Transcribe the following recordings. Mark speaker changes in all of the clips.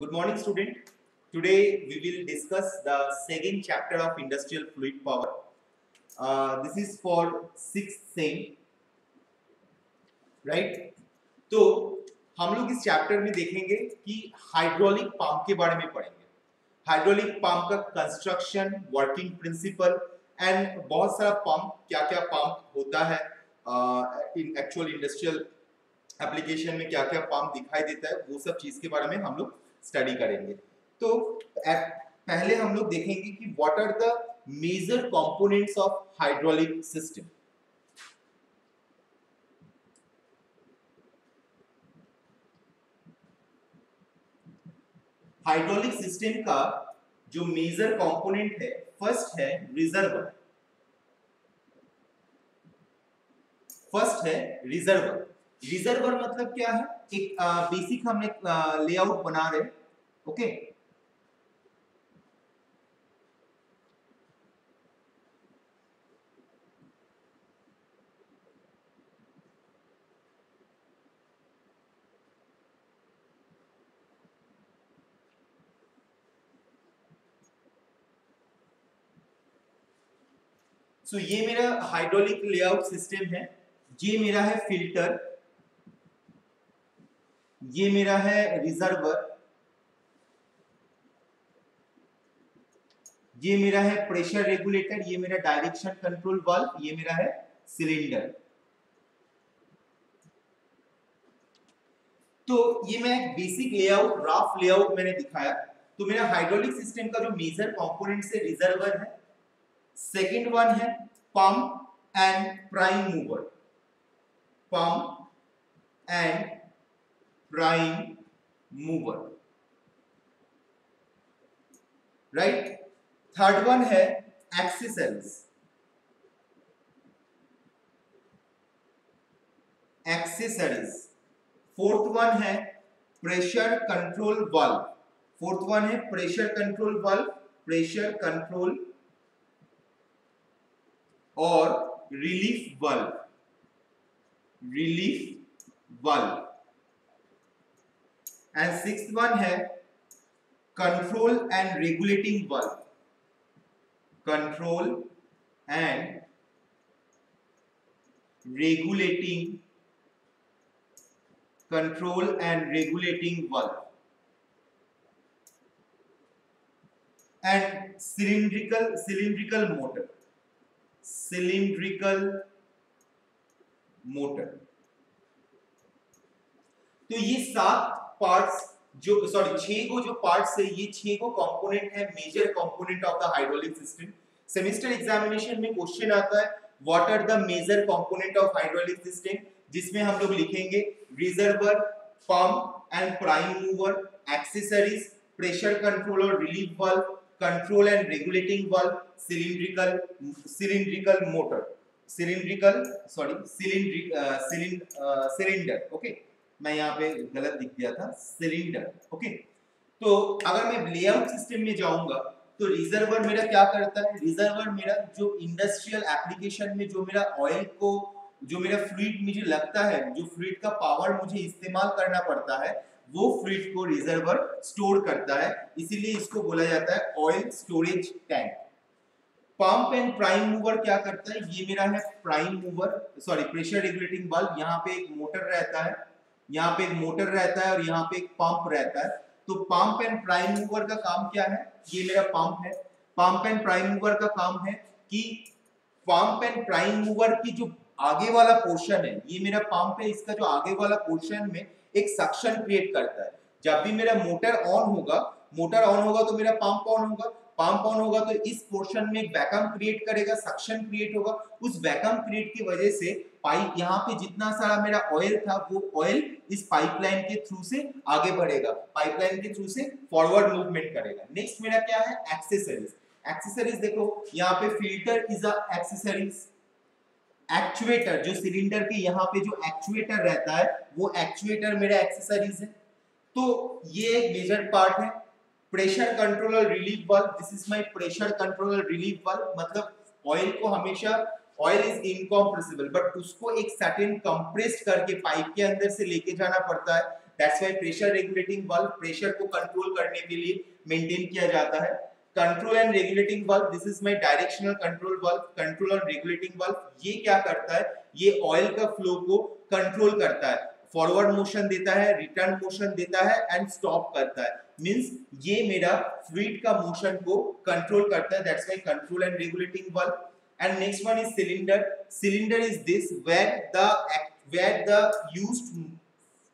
Speaker 1: Good morning, student. Today we will discuss the second chapter of industrial fluid power. Uh, this is for sixth sem, right? तो हम लोग इस chapter में देखेंगे कि hydraulic pump के बारे में पढ़ेंगे हाइड्रोलिक पंप का कंस्ट्रक्शन वर्किंग प्रिंसिपल एंड बहुत सारा पंप क्या क्या पंप होता है इन एक्चुअल इंडस्ट्रियल एप्लीकेशन में क्या क्या पंप दिखाई देता है वो सब चीज़ के बारे में हम लोग स्टडी करेंगे। तो पहले हम लोग देखेंगे कि what are the major components of hydraulic system hydraulic system का जो मेजर कंपोनेंट है फ़र्स्ट है रिजर्वर फ़र्स्ट है रिजर्वर रिजर्वर मतलब क्या है? एक बेसिक हमने लेआउट बना रहे ओके सो so, ये मेरा हाइड्रोलिक लेआउट सिस्टम है ये मेरा है फ़िल्टर ये मेरा है रिजर्वर। ये मेरा है प्रेशर रेगुलेटर, ये मेरा डायरेक्शन कंट्रोल वाल्व, ये मेरा है सिलेंडर। तो ये मैं बेसिक लेआउट, राफ लेआउट मैंने दिखाया। तो मेरा हाइड्रोलिक सिस्टम का जो मेजर कंपोनेंट से रिजर्वर है, सेकंड वन है pump and prime mover. Pump and prime mover right third one है accessories accessories fourth one है pressure control valve fourth one है pressure control valve pressure control और relief valve relief valve and six one है control and regulating world control and regulating control and regulating world and cylindrical cylindrical motor cylindrical motor तो ये सात parts जो sorry छह को, जो parts है, ये छह को कंपोनेंट है major component of the hydraulic system semester examination में क्वेश्चन आता है what are the major component of hydraulic system जिसमें हम लोग लिखेंगे reservoir pump and prime mover accessories pressure control और relief valve control and regulating valve cylindrical cylindrical motor cylindrical sorry cylindric cylinder okay मैं यहाँ पे गलत लिख दिया था सिलेंडर ओके तो अगर मैं लेआउट सिस्टम में जाऊँगा तो रिजर्वर मेरा क्या करता है? रिजर्वर मेरा जो इंडस्ट्रियल एप्लीकेशन में जो मेरा ऑयल को, जो मेरा फ्लूइड मुझे लगता है, जो फ्लूइड का पावर मुझे इस्तेमाल करना पड़ता है, वो फ्लूइड को रिजर्वर स्टोर करता है। इसीलिए इसको बोला जाता है oil storage tank pump and prime mover क्या करता है? ये मेरा है prime mover sorry pressure regulating bulb यहाँ पे एक मोटर रहता है। यहाँ पे एक मोटर रहता है और यहाँ पे एक पंप रहता है। तो पंप एंड प्राइम मूवर का काम क्या है? ये मेरा पंप है। पंप एंड प्राइम मूवर का काम है कि पंप एंड प्राइम मूवर की जो आगे वाला पोर्शन है, ये मेरा पंप है, इसका जो आगे वाला पोर्शन में एक सक्शन क्रिएट करता है। जब भी मेरा मोटर ऑन होगा, मोटर ऑन होगा तो मेरा पंप ऑन होगा, पंप ऑन होगा तो इस पोर्शन में एक वैक्यूम क्रिएट करेगा, सक्शन क्रिएट होगा। उस वैक्यूम क्रिएट की वजह से पाइप यहाँ पे जितना सारा मेरा ऑयल था, वो ऑयल इस पाइपलाइन के थ्रू से आगे बढ़ेगा। पाइपलाइन के थ्रू से फॉरवर्ड मूवमेंट करेगा। नेक्स्ट मेरा क्या है? एक्सेसरीज एक्सेसरीज देखो, यहाँ पे filter is a accessories actuator जो सिलेंडर के यहाँ पे जो एक्चुएटर रहता है, वो एक्चुएटर मेरा एक्सेसरीज है। तो ये एक मेजर पार्ट है। प्रेशर कंट्रोल और relief valve this is my pressure control और रिलीफ वाल्व मतलब ऑयल को हमेशा ऑयल इज़ इनकॉम्प्रेसिबल बट उसको एक सर्टेन कंप्रेस्ड करके पाइप के अंदर से लेके जाना पड़ता है। That's why pressure regulating valve pressure को कंट्रोल करने के लिए मेंटेन किया जाता है। Control and regulating valve this is my directional control valve control and regulating valve ये क्या करता है? ये ऑयल का फ्लो को कंट्रोल करता है। फॉरवर्ड मोशन देता है रिटर्न मोशन देता है एंड स्टॉप करता है। मींस ये मेरा फ्लूइड का मोशन को कंट्रोल करता है। That's why control and regulating valve and next one is cylinder cylinder is this where the where the used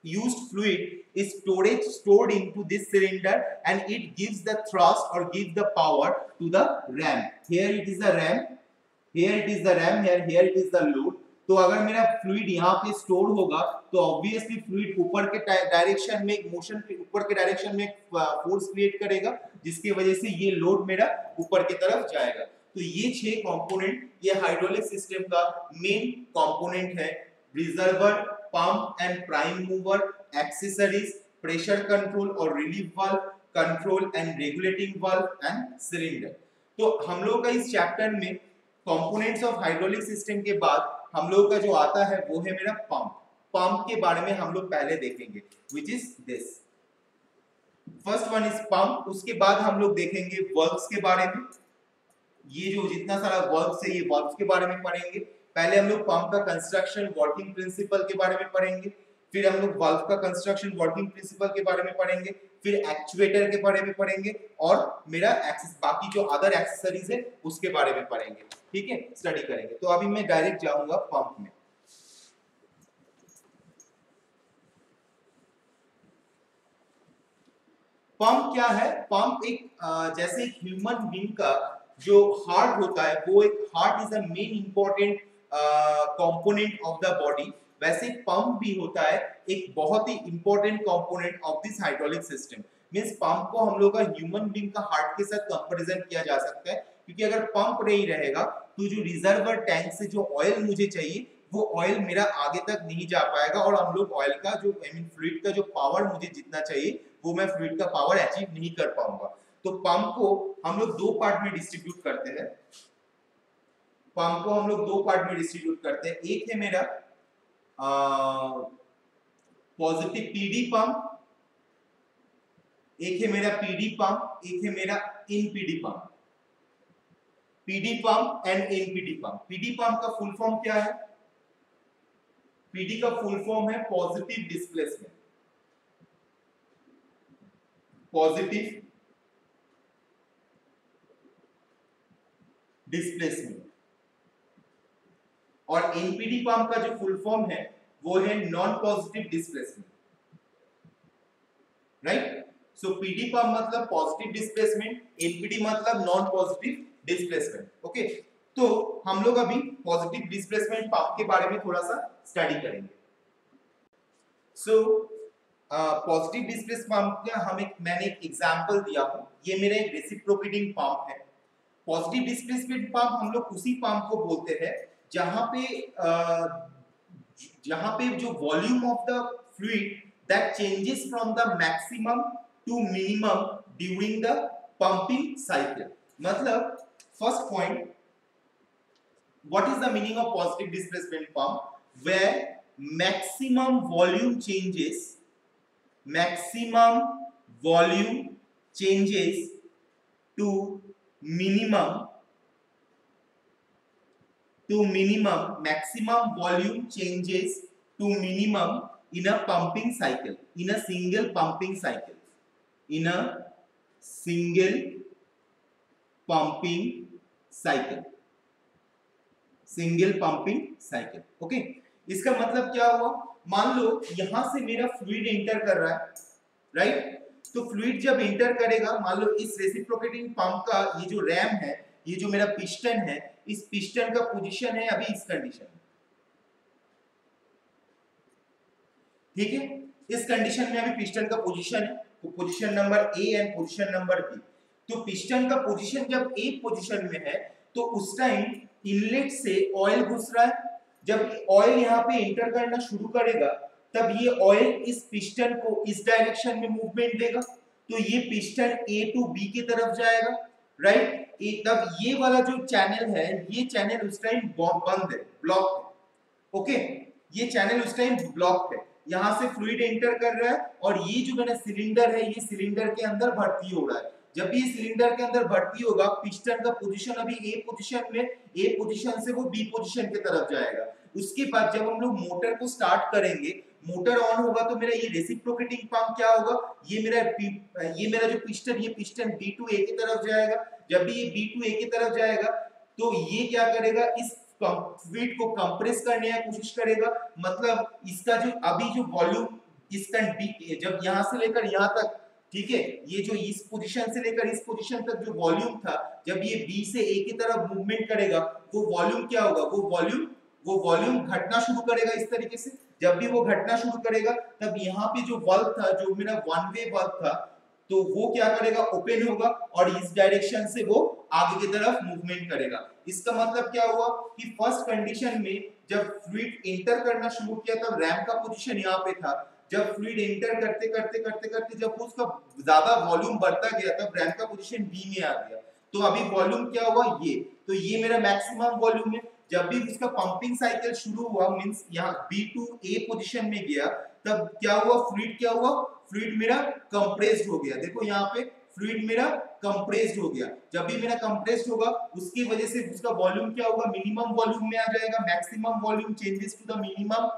Speaker 1: used fluid is storage stored into this cylinder and it gives the thrust or gives the power to the ram here it is the ram here it is the ram here here it is the load तो अगर मेरा fluid यहाँ पे store होगा तो obviously fluid ऊपर के direction में एक मोशन ऊपर के डायरेक्शन में फोर्स क्रिएट करेगा जिसकी वजह से ये लोड मेरा ऊपर की तरफ़ जाएगा तो ये छह कंपोनेंट ये हाइड्रोलिक सिस्टम का मेन कंपोनेंट है. Reservoir pump and prime mover accessories pressure control और relief valve control and regulating valve and cylinder तो हम लोग का इस चैप्टर में कंपोनेंट्स ऑफ़ हाइड्रोलिक सिस्टम के बाद हम लोग का जो आता है वो है मेरा पंप पंप के बारे में हम लोग पहले देखेंगे which is this first one is pump उसके बाद हम लोग देखेंगे वर्क्स के बारे में. ये जो जितना सारा वर्क है, ये वर्क्स के बारे में पढ़ेंगे। पहले हम लोग पंप का कंस्ट्रक्शन वर्किंग प्रिंसिपल के बारे में पढ़ेंगे। फिर हम लोग वाल्व का कंस्ट्रक्शन वर्किंग प्रिंसिपल के बारे में पढ़ेंगे। फिर एक्चुएटर के बारे में पढ़ेंगे और मेरा एक्सेस बाकी जो अदर एक्सेसरीज है, उसके बारे में पढ़ेंगे। ठीक है? स्टडी करेंगे। तो अभी मैं डायरेक्ट जाऊँगा पंप में। पंप क्या है? पंप एक जैसे ह्यूमन बींग का जो हार्ट होता है, वो एक heart is a main important component of the body वैसे पंप भी होता है, एक बहुत ही important component of this hydraulic system means pump को हम लोग का ह्यूमन बींग का हार्ट के साथ कंपैरिजन किया जा सकता है, क्योंकि अगर पंप नहीं रहेगा तो जो रिजर्वर टैंक से जो ऑयल मुझे चाहिए, वो ऑयल मेरा आगे तक नहीं जा पाएगा और हम लोग ऑयल का जो आई मीन फ्लूइड का जो पावर मुझे जितना चाहिए, वो मैं फ्लूइड का पावर अचीव नहीं कर पाऊँगा। तो पंप को हम लोग दो पार्ट में डिस्ट्रीब्यूट करते हैं। पंप को हम लोग दो पार्ट में डिस्ट्रीब्यूट करते हैं। एक है मेरा पॉजिटिव पीडी पंप एक है मेरा पीडी पंप एक है मेरा NPD pump PD pump and NPD pump PD pump का फुल फॉर्म क्या है? पीडी का फुल फॉर्म है पॉजिटिव डिस्प्लेसमेंट पॉजिटिव डिस्प्लेसमेंट और एनपीडी पंप का जो फुल फॉर्म है, वो है non positive displacement right so PD pump मतलब पॉजिटिव डिस्प्लेसमेंट एनपीडी मतलब नॉन पॉजिटिव डिस्प्लेसमेंट ओके तो हम लोग अभी पॉजिटिव डिस्प्लेसमेंट पंप के बारे में थोड़ा सा स्टडी करेंगे. सो पॉजिटिव डिस्प्लेसमेंट पंप का हम एक, मैंने एक एग्जांपल दिया हूँ ये मेरा एक रेसिप्रोकेटिंग पंप है. पॉजिटिव डिस्प्लेसमेंट पंप हम लोग उसी पंप को बोलते हैं, जहाँ पे जहाँ पे जो volume of the fluid that changes from the maximum to minimum during the pumping cycle मतलब first point what is the meaning of positive displacement pump where maximum volume changes maximum volume changes to minimum to minimum maximum volume changes to minimum in a pumping cycle in a single pumping cycle in a single pumping cycle single pumping cycle okay इसका मतलब क्या हुआ मान लो यहाँ से मेरा fluid inter कर रहा है राइट तो फ्लूइड जब इंटर करेगा, मान लो इस रेसिप्रोकेटिंग पंप का ये जो रैम है, ये जो मेरा पिस्टन है, इस पिस्टन का पोजीशन है अभी इस कंडीशन ठीक है? इस कंडीशन में अभी पिस्टन का पोजीशन है तो position number A and position number B तो पिस्टन का पोजीशन जब ए पोजीशन में है तो उस टाइम इनलेट से ऑयल घुस रहा है। जब ऑयल यहाँ पे इंटर करना शुरू करेगा तब ये ऑयल इस पिस्टन को इस डायरेक्शन में मूवमेंट देगा। तो ये पिस्टन ए टू बी की तरफ़ जाएगा राइट तब ये वाला जो चैनल है, ये चैनल उस टाइम बंद है ब्लॉक है ओके ये चैनल उस टाइम ब्लॉक है। यहाँ से फ्लूइड एंटर कर रहा है और ये जो मेरा सिलेंडर है, ये सिलेंडर के अंदर भर्ती हो रहा है। जब ये सिलेंडर के अंदर भर्ती होगा पिस्टन का पोजीशन अभी ए पोजीशन में ए पोजीशन से वो बी पोजीशन की तरफ़ जाएगा। उसके बाद जब हम लोग मोटर को स्टार्ट करेंगे मोटर ऑन होगा तो मेरा ये रेसिप्रोकेटिंग पंप क्या होगा? ये मेरा ये मेरा जो पिस्टन ये पिस्टन बी टू ए की तरफ़ जाएगा। जब भी ये बी टू ए की तरफ़ जाएगा तो ये क्या करेगा? इस फ्लूइड को कंप्रेस करने की कोशिश करेगा। मतलब इसका जो, अभी जो वॉल्यूम इसका जब यहाँ से लेकर यहाँ तक, ठीक है? ये जो इस पोजीशन से लेकर इस पोजीशन तक जो वॉल्यूम था, जब ये बी से ए की तरफ़ मूवमेंट करेगा, वो वॉल्यूम क्या होगा? वो वॉल्यूम वो वॉल्यूम घटना शुरू करेगा इस तरीके से। जब भी वो घटना शुरू करेगा, तब यहाँ पे जो वल्व था, जो मेरा वन वे वल्व था तो वो क्या करेगा? ओपन होगा और इस डायरेक्शन से वो आगे की तरफ़ मूवमेंट करेगा। इसका मतलब क्या हुआ कि फ़र्स्ट कंडीशन में जब फ्लूइड एंटर करना शुरू किया, तब रैम का पोजीशन यहाँ पे था। जब फ्लूइड एंटर करते करते करते करते, जब उसका ज़्यादा वॉल्यूम बढ़ता गया, तब रैम का पोजीशन बी में आ गया। तो अभी वॉल्यूम क्या हुआ? ये। तो ये मेरा मैक्सिमम वॉल्यूम है। जब भी उसका पंपिंग साइकिल शुरू हुआ मींस यहाँ बी ए पोजीशन में गया, तब क्या हुआ? फ्लूइड क्या हुआ? फ्लूइड मेरा कंप्रेस्ड हो गया। देखो यहाँ पे फ्लूइड मेरा कंप्रेस्ड हो गया। जब भी मेरा कंप्रेस्ड होगा, उसकी वजह से उसका वॉल्यूम क्या होगा? मिनिमम वॉल्यूम में आ जाएगा। Maximum volume changes to the minimum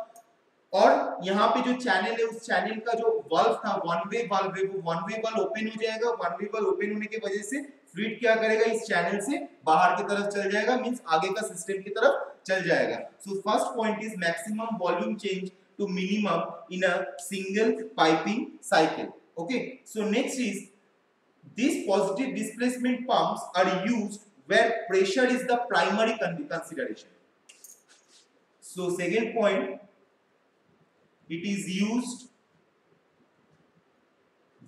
Speaker 1: और यहाँ पे जो चैनल है, उस चैनल का जो वाल्व था वन वे वाल्व है, वो वन वे वाल्व ओपन हो जाएगा। वन वे वाल्व ओपन होने की वजह से फ्लूड क्या करेगा इस चैनल से, बाहर की तरफ़ चल जाएगा मीन आगे का सिस्टम की तरफ़ चल जाएगा। So first point is maximum volume change to minimum in a single piping cycle okay so next is this positive displacement pumps are used where pressure is the primary consideration so second point it is used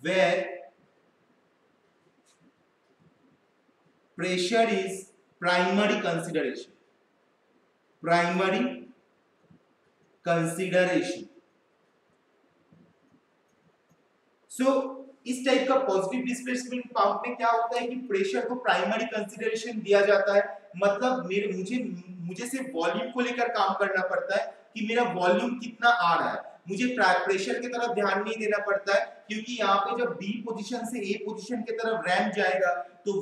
Speaker 1: where pressure is primary consideration. Primary consideration. So, इस type का positive displacement pump में क्या होता है कि pressure को primary consideration दिया जाता है। मतलब मेरे, मुझे मुझे सिर्फ़ वॉल्यूम को लेकर काम करना पड़ता है कि मेरा वॉल्यूम कितना आ रहा है। मुझे प्रेशर की तरफ़ ध्यान नहीं देना पड़ता है, क्योंकि यहाँ पे जब बी पोजीशन से ए पोजीशन की तरफ़ रैम जाएगा तो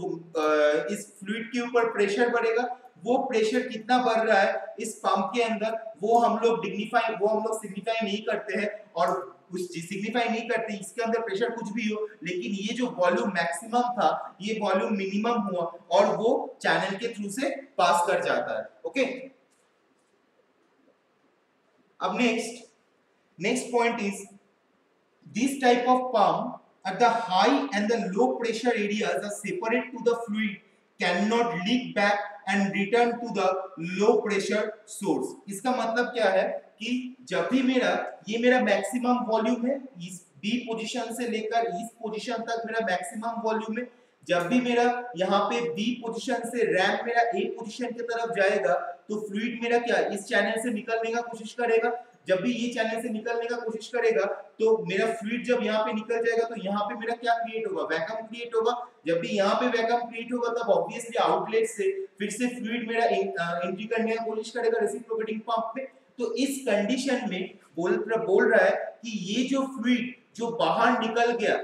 Speaker 1: इस फ्लूइड के ऊपर प्रेशर बढ़ेगा। वो प्रेशर कितना बढ़ रहा है, इस पंप के अंदर, वो हम लोग डिग्निफाई वो हम लोग सिग्निफाई नहीं करते हैं और कुछ सिग्निफाई नहीं करते, इसके अंदर प्रेशर कुछ भी हो, लेकिन ये जो वॉल्यूम मैक्सिमम था, ये वॉल्यूम मिनिमम हुआ और वो चैनल के थ्रू से पास कर जाता है। ओके अब next next point is this type of pump at the high and the low pressure areas are separate to the fluid, cannot leak back and return to the low pressure source. इसका मतलब क्या है? कि जब भी मेरा, ये मेरा मैक्सिमम वॉल्यूम है, इस बी पोजीशन से लेकर इस पोजीशन तक मेरा मैक्सिमम वॉल्यूम है, जब भी मेरा यहाँ पे बी पोजीशन से रैम मेरा ए पोजीशन की तरफ़ जाएगा तो फ्लूइड मेरा क्या इस चैनल से निकलने का कोशिश करेगा। जब भी ये चैनल से निकलने का कोशिश करेगा तो मेरा फ्लूइड जब यहाँ पे निकल जाएगा तो यहाँ पे मेरा क्या क्रिएट होगा? वैक्यूम क्रिएट होगा। जब भी यहाँ पे वैक्यूम क्रिएट होगा, तब ऑब्वियसली आउटलेट से फिर से फ्लूइड मेरा एंट्री करने का कोशिश करेगा रेसिप्रोकेटिंग पंप में तो इस कंडीशन में बोल बोल रहा है कि ये जो फ्लूइड जो बाहर निकल गया,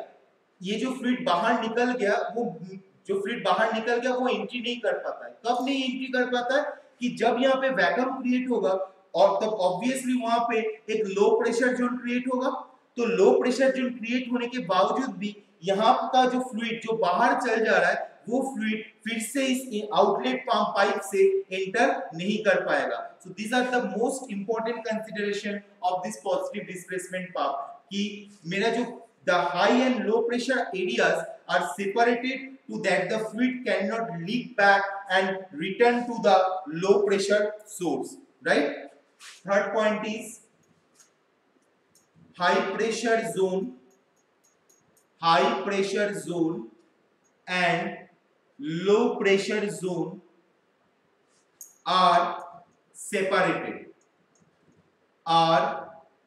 Speaker 1: ये जो फ्लूइड बाहर निकल गया, वो, जो फ्लूइड बाहर निकल गया, वो एंट्री नहीं कर पाता है। कब नहीं एंट्री कर पाता है? कि जब यहाँ पे वैक्यूम क्रिएट होगा और तब ऑब्वियसली वहाँ पे एक लो प्रेशर जोन क्रिएट होगा। तो लो प्रेशर जोन क्रिएट होने के बावजूद भी यहाँ का जो फ्लूड जो बाहर चल जा रहा है, वो फ्लूइड फिर से इस आउटलेट पंप पाइप से एंटर नहीं कर पाएगा। So these are the most important consideration of this positive displacement pump कि मेरा जो the high and low pressure areas are separated to that the fluid cannot leak back and return to the low pressure source, right? Third point is high pressure zone high pressure zone and low pressure zone are separated are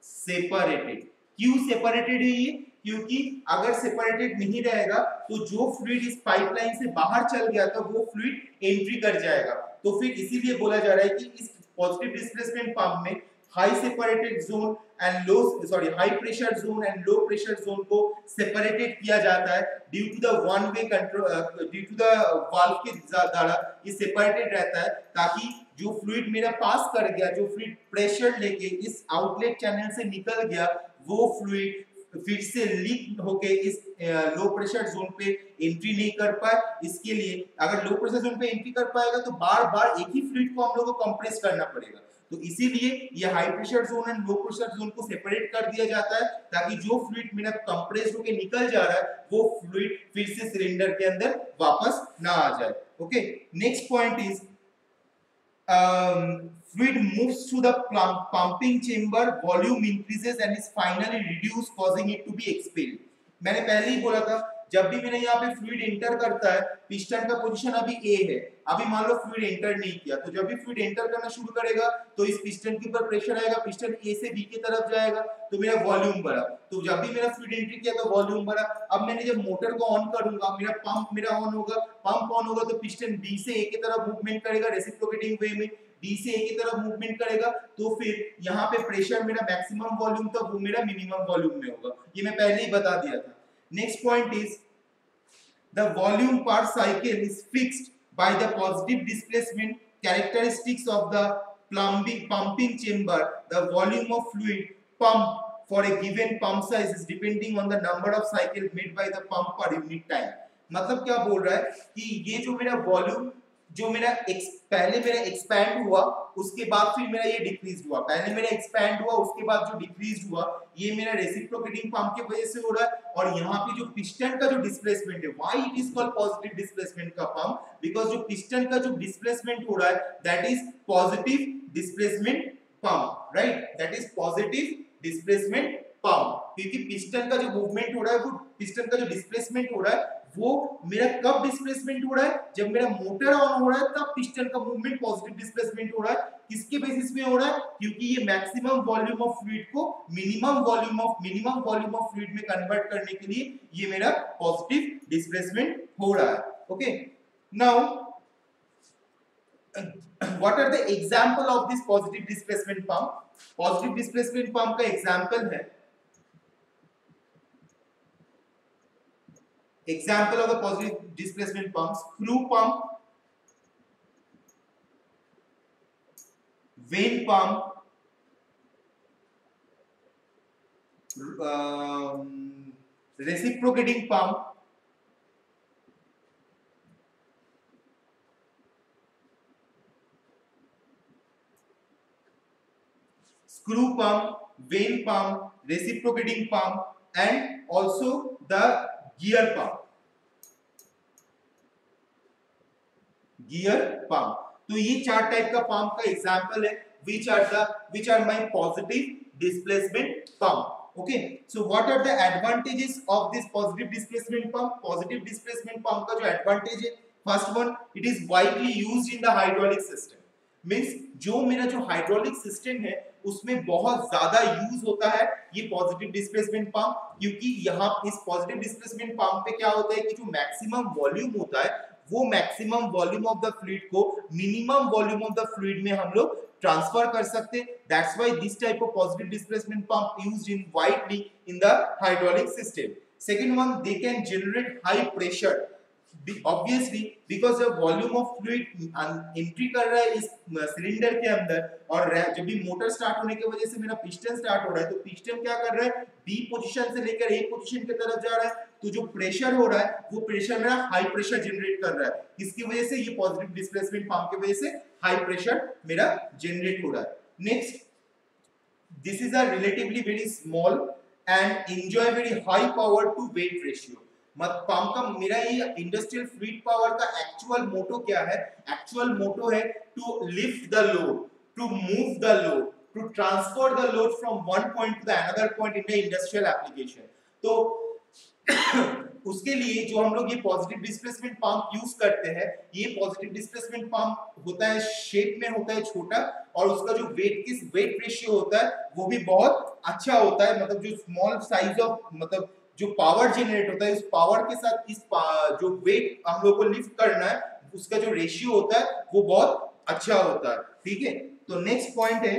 Speaker 1: separated क्यों separated है ये क्योंकि अगर separated नहीं रहेगा तो जो fluid इस पाइपलाइन से बाहर चल गया था वो फ्लूइड एंट्री कर जाएगा तो फिर इसीलिए बोला जा रहा है कि इस पॉजिटिव डिस्प्लेसमेंट पंप में high separated zone and low sorry high pressure zone and low pressure zone को सेपरेटेड किया जाता है due to the one way control due to the valve के द्वारा ये सेपरेटेड रहता है ताकि जो फ्लूइड मेरा पास कर गया, जो फ्लूइड प्रेशर लेके इस आउटलेट चैनल से निकल गया, वो फ्लूइड फिर से लीक होके इस लो प्रेशर जोन पे एंट्री नहीं कर पाए इसके लिए अगर लो प्रेशर जोन पे एंट्री कर पाएगा तो बार बार एक ही फ्लूइड को हम लोग को कंप्रेस करना पड़ेगा। तो इसीलिए ये high pressure zone and low pressure zone को सेपरेट कर दिया जाता है ताकि जो फ्लूइड मेरा कंप्रेस होके निकल जा रहा है वो फ्लूइड फिर से सिलेंडर के अंदर वापस ना आ जाए। Okay next point is fluid moves through the pumping chamber, volume increases and is finally reduced, causing it to be expelled. मैंने पहले ही बोला था, जब भी मैंने यहाँ पे फ्लूइड एंटर करता है पिस्टन का पोजीशन अभी ए है। अभी मान लो फ्लूइड एंटर नहीं किया तो जब भी फ्लूइड एंटर करना शुरू करेगा तो इस पिस्टन के ऊपर प्रेशर आएगा पिस्टन ए से बी की तरफ़ जाएगा तो मेरा वॉल्यूम बढ़ा। तो जब भी मेरा फ्लूइड एंट्री किया तो वॉल्यूम बढ़ा। अब मैंने जब मोटर को ऑन करूँगा, मेरा पंप मेरा ऑन होगा पंप ऑन होगा तो पिस्टन बी से ए की तरफ़ मूवमेंट करेगा रेसिप्रोकेटिंग वे में। डी से ए की तरफ़ मूवमेंट करेगा तो फिर यहाँ पे प्रेशर मेरा मैक्सिमम वॉल्यूम था, वो मेरा मिनिमम वॉल्यूम में होगा। ये मैं पहले ही बता दिया था। Next point is the volume per cycle is fixed by the positive displacement characteristics of the plumbing pumping chamber the volume of fluid pump for a given pump size is depending on the number of cycle made by the pump per unit time मतलब क्या बोल रहा है कि ये जो मेरा volume जो मेरा पहले मेरा एक्सपैंड हुआ, उसके बाद फिर मेरा ये डिक्रीज हुआ। पहले मेरा एक्सपैंड हुआ, उसके बाद जो डिक्रीज हुआ, ये मेरा रेसिप्रोकेटिंग पंप के वजह से हो रहा है। और यहाँ पे जो पिस्टन का जो डिस्प्लेसमेंट है why it is called positive displacement का पंप बिकॉज़ जो पिस्टन का जो डिस्प्लेसमेंट हो रहा है that is positive displacement pump right that is positive displacement pump क्योंकि पिस्टन का जो मूवमेंट हो रहा है, वो पिस्टन का जो डिस्प्लेसमेंट हो रहा है वो मेरा कब डिस्प्लेसमेंट हो रहा है? जब मेरा मोटर ऑन हो रहा है, तब पिस्टन का मूवमेंट पॉजिटिव डिस्प्लेसमेंट हो रहा है। किसके बेसिस पे हो रहा है? क्योंकि ये मैक्सिमम वॉल्यूम ऑफ़ फ्लूइड को minimum volume of minimum volume of fluid में कन्वर्ट करने के लिए ये मेरा पॉजिटिव डिस्प्लेसमेंट हो रहा है। Okay now what are the example of this positive displacement pump? Positive displacement pump का example है Example of the positive displacement pumps, screw pump, vane pump, um, reciprocating pump, screw pump, vane pump, reciprocating pump and also the gear pump gear pump तो ये चार type का pump का example है which are the which are my positive displacement pump okay so what are the advantages of this positive displacement pump positive displacement pump का जो advantage है first one it is widely used in the hydraulic system means जो मेरा जो hydraulic system है उसमें बहुत ज़्यादा यूज़ होता है ये पॉजिटिव डिस्प्लेसमेंट पंप क्योंकि यहाँ इस पॉजिटिव डिस्प्लेसमेंट पंप पे क्या होता है कि जो मैक्सिमम वॉल्यूम होता है, वो maximum volume of the fluid को minimum volume of the fluid में हम लोग ट्रांसफ़र कर सकते that's why this type of positive displacement pump used in widely in the hydraulic system second one they can generate high pressure obviously because जब volume of fluid entry कर रहा है इस सिलेंडर के अंदर, और जब भी मोटर स्टार्ट होने की वजह से मेरा पिस्टन स्टार्ट हो रहा है तो पिस्टन क्या कर रहा है? बी पोजीशन से लेकर ए पोजीशन की तरफ़ जा रहा है। तो जो प्रेशर हो रहा है, वो प्रेशर मेरा हाई प्रेशर जनरेट कर रहा है। इसकी वजह से ये पॉजिटिव डिस्प्लेसमेंट पंप की वजह से हाई प्रेशर मेरा जनरेट हो रहा है। Next this is a relatively very small and enjoy very high power to weight ratio मत पंप का मेरा ये इंडस्ट्रियल फ्लूइड पावर का एक्चुअल मोटो क्या है? एक्चुअल मोटो है to lift the load to move the load to transfer the load from one point to the another point in the industrial application तो उसके लिए जो हम लोग ये पॉजिटिव डिस्प्लेसमेंट पंप यूज़ करते हैं, ये पॉजिटिव डिस्प्लेसमेंट पंप होता है शेप में होता है छोटा और उसका जो वेट किस वेट रेशियो होता है, वो भी बहुत अच्छा होता है। मतलब जो स्मॉल साइज़ ऑफ़ मतलब जो पावर जनरेट होता है इस पावर के साथ इस जो वेट हम लोग को लिफ्ट करना है, उसका जो रेशियो होता है, वो बहुत अच्छा होता है, ठीक है? तो नेक्स्ट पॉइंट है,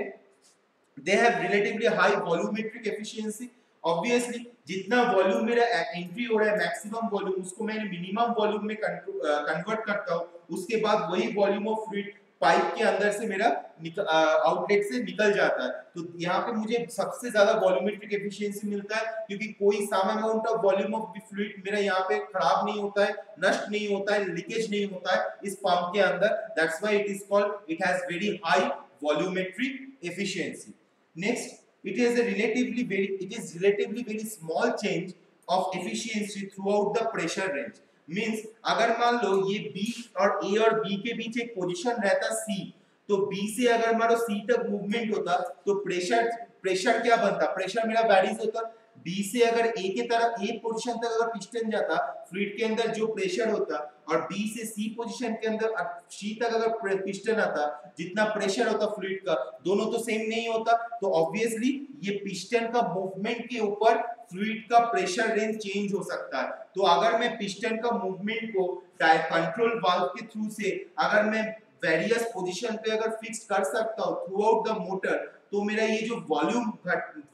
Speaker 1: they have relatively high volumetric efficiency obviously जितना वॉल्यूम मेरा एंट्री हो रहा है मैक्सिमम वॉल्यूम उसको मैं मिनिमम वॉल्यूम में कन्वर्ट करता हूँ, उसके बाद वही वॉल्यूम ऑफ़ फ्लूइड पाइप के अंदर से मेरा आउटलेट से निकल जाता है। तो यहाँ पे मुझे सबसे ज़्यादा वॉल्यूमेट्रिक एफिशिएंसी मिलता है, क्योंकि कोई some amount of volume of the fluid मेरा यहाँ पे खराब नहीं होता है, नष्ट नहीं होता है लीकेज नहीं होता है इस पंप के अंदर। That's why it is called it has very high volumetric efficiency next it is a relatively very, it is relatively very small change of efficiency throughout the pressure range. Means अगर मान लो ये B और A और B के बीच एक position रहता सी तो बी से अगर मान लो सी तक मूवमेंट होता तो प्रेशर प्रेशर क्या बनता? प्रेशर मेरा वैरीज होता। बी से अगर ए के तरफ़ ए पोजीशन तक अगर पिस्टन जाता फ्लूइड के अंदर जो प्रेशर होता, और बी से सी पोजीशन के अंदर सी तक अगर पिस्टन आता, जितना प्रेशर होता फ्लूइड का, दोनों तो सेम नहीं होता। तो ऑब्वियसली ये पिस्टन का मूवमेंट के ऊपर फ्लूइड का प्रेशर रेंज चेंज हो सकता है। तो अगर मैं पिस्टन का मूवमेंट को कंट्रोल वाल्व के थ्रू से, अगर मैं वेरियस पोजीशन पे अगर फिक्स कर सकता हूँ थ्रू आउट द मोटर तो मेरा ये जो volume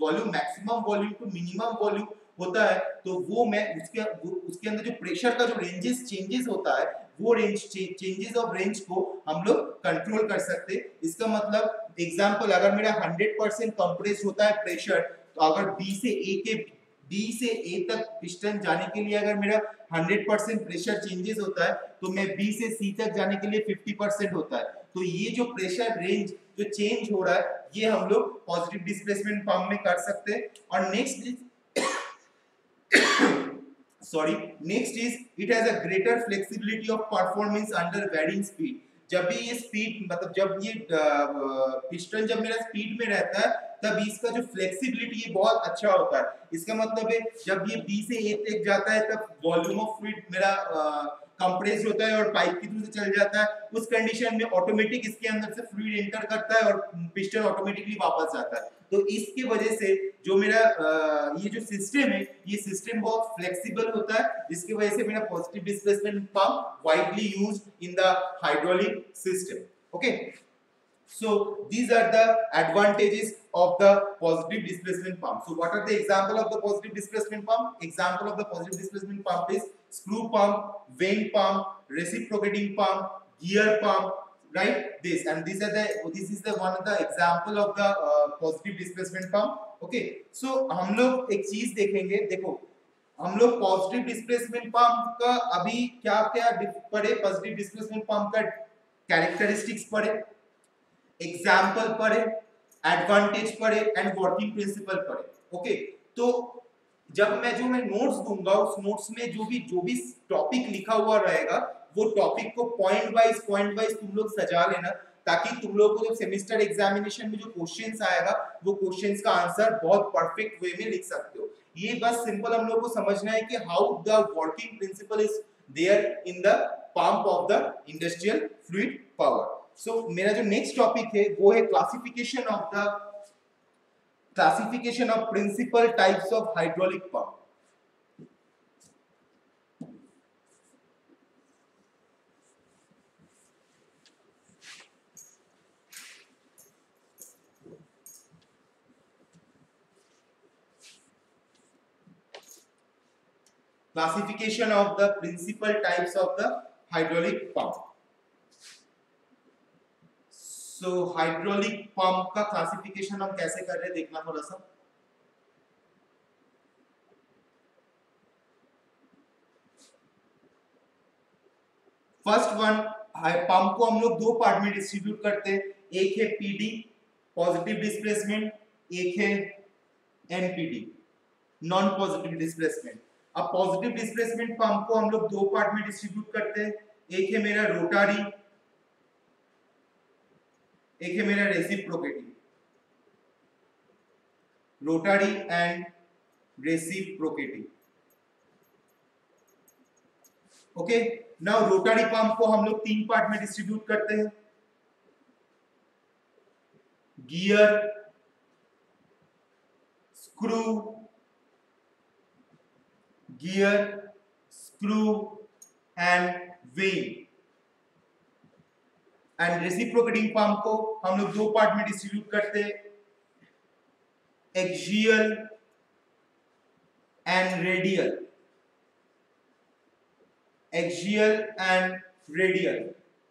Speaker 1: volume maximum volume to minimum volume होता है तो वो मैं उसके उसके अंदर जो प्रेशर का जो रेंजेस चेंजेस होता है, वो रेंज चेंजेस ऑफ़ रेंज को हम लोग कंट्रोल कर सकते। इसका मतलब एग्जांपल अगर मेरा 100 परसेंट कंप्रेस होता है प्रेशर तो अगर बी से ए के बी से ए तक पिस्टन जाने के लिए अगर मेरा 100% प्रेशर चेंजेस होता है तो मैं बी से सी तक जाने के लिए 50% होता है। तो ये जो प्रेशर रेंज जो चेंज हो रहा है, ये हम लोग पॉजिटिव डिस्प्लेसमेंट पंप में कर सकते हैं। और next is sorry next is it has a greater flexibility of performance under varying speed जब भी ये स्पीड मतलब जब ये पिस्टन जब मेरा स्पीड में रहता है, तब इसका जो फ्लेक्सिबिलिटी ये बहुत अच्छा होता है। इसका मतलब है, जब ये बी से ए तक जाता है, तब वॉल्यूम ऑफ़ फ्लूइड मेरा कंप्रेस होता है और पाइप के थ्रू से चल जाता है, उस कंडीशन में ऑटोमेटिक इसके अंदर से फ्लूइड एंटर करता है और पिस्टन ऑटोमेटिकली वापस जाता है। तो इसके वजह से जो मेरा ये जो सिस्टम है, ये सिस्टम बहुत फ्लेक्सिबल होता है, जिसकी वजह से मेरा positive displacement pump widely used in the hydraulic system okay so, these are the advantages of the positive displacement pump. So, what are the example of the positive displacement pump? Example of the positive displacement pump is screw pump vane pump reciprocating pump gear pump right this and these are the this is the one of the example of the uh, positive displacement pump okay so हम लोग एक चीज़ देखेंगे देखो हम लोग positive displacement pump का अभी क्या क्या पढ़े पॉजिटिव डिस्प्लेसमेंट पंप का कैरेक्टरिस्टिक्स पढ़े एग्ज़ाम्पल पढ़े एडवांटेज पढ़े एंड वर्किंग प्रिंसिपल पढ़े ओके तो जब मैं जो मैं नोट्स दूँगा, उस नोट्स में जो भी जो भी टॉपिक लिखा हुआ रहेगा, वो टॉपिक को पॉइंट वाइज पॉइंट वाइज तुम लोग सजा लेना, ताकि तुम लोग को जब सेमेस्टर एग्जामिनेशन में जो क्वेश्चंस आएगा, वो क्वेश्चंस का आंसर बहुत परफेक्ट वे में लिख सकते हो। ये बस सिंपल हम लोग को समझना है कि how the working principle is there in the pump of the industrial fluid power so मेरा जो नेक्स्ट टॉपिक है, वो है classification of the classification of principal types of hydraulic pump. Classification of the principal types of the hydraulic pump. So, hydraulic pump का classification हम कैसे कर रहे हैं? देखना थोड़ा सा फ़र्स्ट वन पंप को हम लोग दो पार्ट में डिस्ट्रीब्यूट करते हैं। एक है पीडी पॉजिटिव डिस्प्लेसमेंट एक है एनपीडी नॉन पॉजिटिव डिस्प्लेसमेंट अब पॉजिटिव डिस्प्लेसमेंट पंप को हम लोग दो पार्ट में डिस्ट्रीब्यूट करते हैं। एक है मेरा रोटारी एक है मेरा reciprocating rotary and reciprocating okay now rotary pump को हम लोग तीन पार्ट में डिस्ट्रीब्यूट करते हैं. Gear screw gear screw and vane. And reciprocating pump को हम लोग दो पार्ट में डिस्ट्रीब्यूट करते axial and radial axial and radial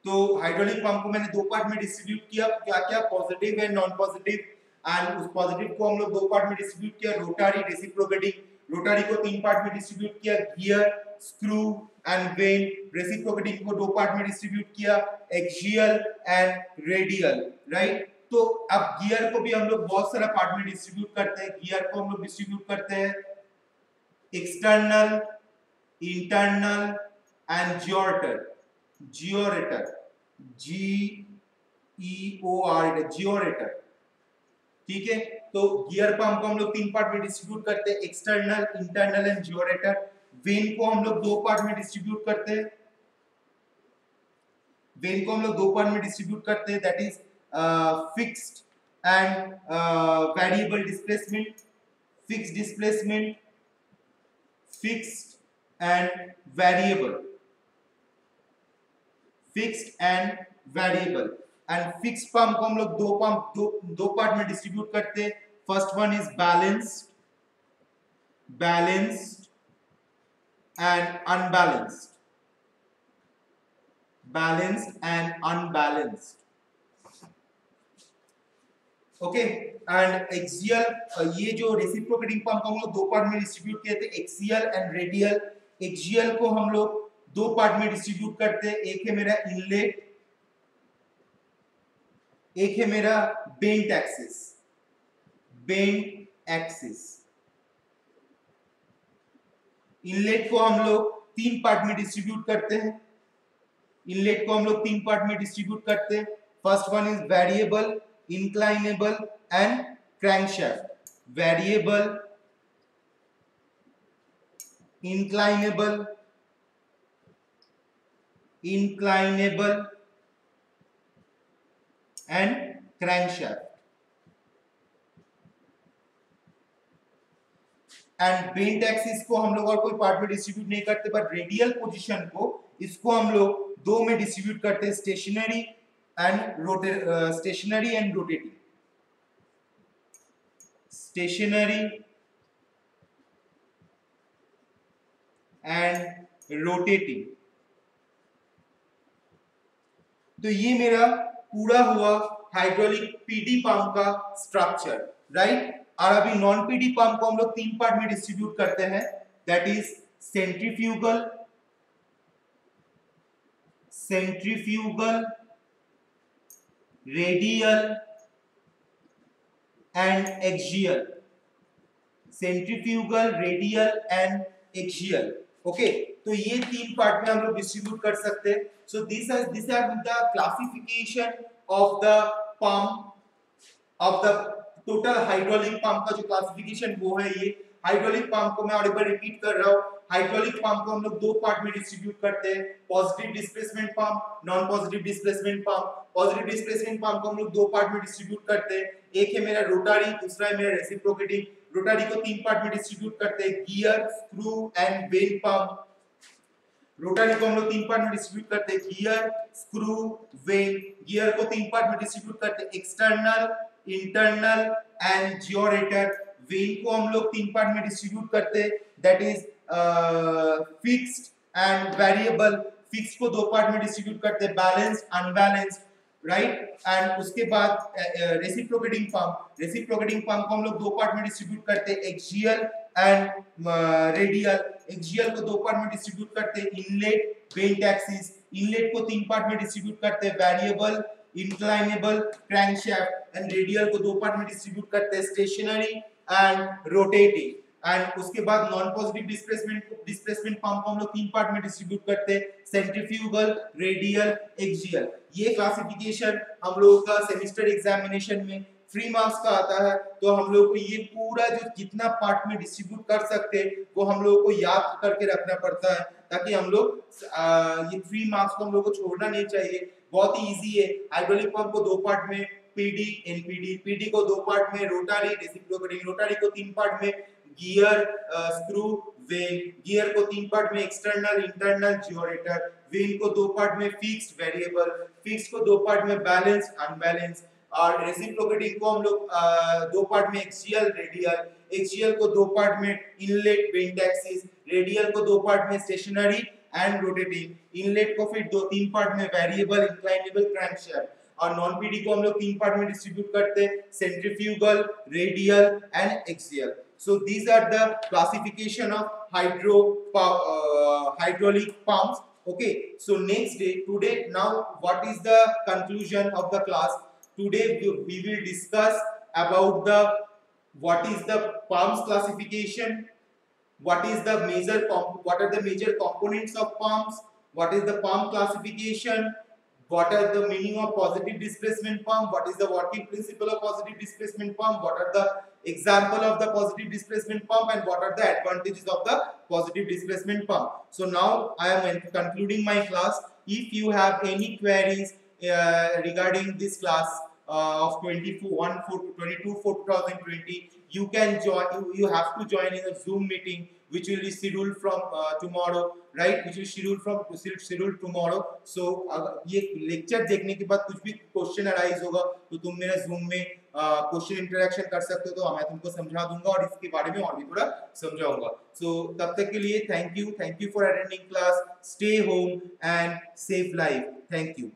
Speaker 1: तो हाइड्रोलिक पंप को मैंने दो पार्ट में डिस्ट्रीब्यूट किया। क्या क्या? Positive and non positive and उस पॉजिटिव को हम लोग दो पार्ट में डिस्ट्रीब्यूट किया। रोटरी रेसिप्रोकेटिंग रोटरी को तीन पार्ट में डिस्ट्रीब्यूट किया। Gear screw and vane reciprocating को दो पार्ट में डिस्ट्रीब्यूट किया एक्सियल एंड रेडियल राइट तो अब गियर को भी हम लोग बहुत सारा पार्ट में डिस्ट्रीब्यूट करते हैं। गियर को हम लोग डिस्ट्रीब्यूट करते हैं। External internal and gerotor gerotor G E O R gerotor ठीक है? तो गियर पंप को हम लोग तीन पार्ट में डिस्ट्रीब्यूट करते हैं। External internal and gerotor vane को हम लोग दो पार्ट में डिस्ट्रीब्यूट करते हैं। वेन को हम लोग दो पार्ट में डिस्ट्रीब्यूट करते हैं that is and uh, variable displacement fixed displacement fixed and variable fixed and variable. And fixed pump को हम लोग दो पंप दो पार्ट में डिस्ट्रीब्यूट करते हैं। First one is balanced balanced and unbalanced. Balanced and unbalanced. Okay and axial ये जो रेसिप्रोकेटिंग पंप हम लोग दो पार्ट में डिस्ट्रीब्यूट किए थे एक्सियल एंड रेडियल एक्सियल को हम लोग दो पार्ट में डिस्ट्रीब्यूट करते हैं एक है मेरा इनलेट एक है मेरा bent axis bent axis inlet को हम लोग तीन पार्ट में डिस्ट्रीब्यूट करते हैं। इनलेट को हम लोग तीन पार्ट में डिस्ट्रीब्यूट करते हैं। First one is variable inclinable and crankshaft variable inclinable inclinable and crankshaft and bent axis को हम लोग और कोई पार्ट में डिस्ट्रीब्यूट नहीं करते बट रेडियल पोजिशन को इसको हम लोग दो में डिस्ट्रीब्यूट करते हैं stationary rotate uh, stationary and rotating stationary and rotating तो ये मेरा पूरा हुआ हाइड्रोलिक पीडी पंप का स्ट्रक्चर राइट और अभी नॉन पीडी पंप को हम लोग तीन पार्ट में डिस्ट्रीब्यूट करते हैं। That is centrifugal centrifugal radial and axial. Centrifugal, radial and axial. Okay तो ये तीन पार्ट में हम लोग डिस्ट्रीब्यूट कर सकते हैं। So this this are the classification of the pump of the total hydraulic pump का जो क्लासिफिकेशन वो है ये। हाइड्रोलिक पंप को मैं और एक बार रिपीट कर रहा हूँ। हाइड्रोलिक पंप को हम लोग दो पार्ट में डिस्ट्रीब्यूट करते हैं। Positive displacement pump non positive displacement pump positive displacement pump को हम लोग दो पार्ट में डिस्ट्रीब्यूट करते हैं। एक है मेरा रोटरी दूसरा है मेरा रेसिप्रोकेटिंग रोटरी को तीन पार्ट में डिस्ट्रीब्यूट करते हैं। Gear screw and vane pump rotary को हम लोग तीन पार्ट में डिस्ट्रीब्यूट करते हैं। गियर स्क्रू वेन गियर को तीन पार्ट में डिस्ट्रीब्यूट करते हैं। External internal and gerotor vane को हम लोग तीन पार्ट में डिस्ट्रीब्यूट करते that is fixed and variable fix को दो पार्ट में डिस्ट्रीब्यूट करते बैलेंस अनबैलेंस्ड राइट एंड उसके बाद रेसिप्रोकेटिंग पंप रेसिप्रोकेटिंग पंप को हम लोग दो पार्ट में डिस्ट्रीब्यूट करते एक्सियल एंड रेडियल एक्सियल को दो पार्ट में डिस्ट्रीब्यूट करते इनलेट बेंट एक्सिस इनलेट को तीन पार्ट में डिस्ट्रीब्यूट करते variable inclinable crankshaft and radial को दो पार्ट में डिस्ट्रीब्यूट करते हैं स्टेशनरी एंड रोटेटिंग एंड उसके बाद non positive displacement displacement pump को हम लोग तीन पार्ट में डिस्ट्रीब्यूट करते हैं सेंट्रीफ्यूगल रेडियल एक्सियल ये क्लासिफिकेशन हम लोगों का सेमेस्टर एग्जामिनेशन में फ्री मार्क्स का आता है तो हम लोग को ये पूरा जो जितना पार्ट में डिस्ट्रीब्यूट कर सकते हैं, वो हम लोगों को याद करके रखना पड़ता है, ताकि हम लोग ये फ्री मार्क्स को हम लोग को छोड़ना नहीं चाहिए। बहुत ही इजी है हाइड्रोलिक पंप को दो पार्ट में पीडी एनपीडी पीडी को दो पार्ट में रोटरी रेसिप्रोकेटिंग रोटरी को तीन पार्ट में गियर स्क्रू वेन गियर को तीन पार्ट में एक्सटर्नल इंटरनल जियोरेटर वेन को दो पार्ट में फिक्स्ड वेरिएबल फिक्स्ड को दो पार्ट में बैलेंस अनबैलेंस और रेसिप्रोकेटिंग को हम लोग दो पार्ट में एक्सियल रेडियल एक्सियल को दो पार्ट में इनलेट बेंड एक्सिस रेडियल को दो पार्ट में स्टेशनरी एंड रोटेटिंग इनलेट को फिर दो, तीन पार्ट में वेरिएबल इंक्लाइनेबल क्रैंकशाफ्ट और नॉन पीडी को हम लोग तीन पार्ट में डिस्ट्रीब्यूट करते हैं centrifugal radial and axial so these are the classification of hydro uh, hydraulic pumps okay so next day today now what is the conclusion of the class today we, we will discuss about the what is the pumps classification what is the major what are the major components of pumps what is the pump classification What are the meaning of positive displacement pump what is the working principle of positive displacement pump what are the example of the positive displacement pump and what are the advantages of the positive displacement pump so now i am concluding my class. If you have any queries uh, regarding this class uh, of 24 1 4 22 4 2020 you can join you, you have to join in a zoom meeting which will be scheduled from uh, tomorrow right which is scheduled from scheduled tomorrow so अगर ये lecture देखने के बाद कुछ भी question arise होगा तो तुम मेरा zoom में क्वेश्चन uh, इंटरेक्शन कर सकते हो तो मैं तुमको समझा दूँगा और इसके बारे में और भी थोड़ा समझाऊँगा सो so, तब तक के लिए thank you thank you for attending class stay home and safe life thank you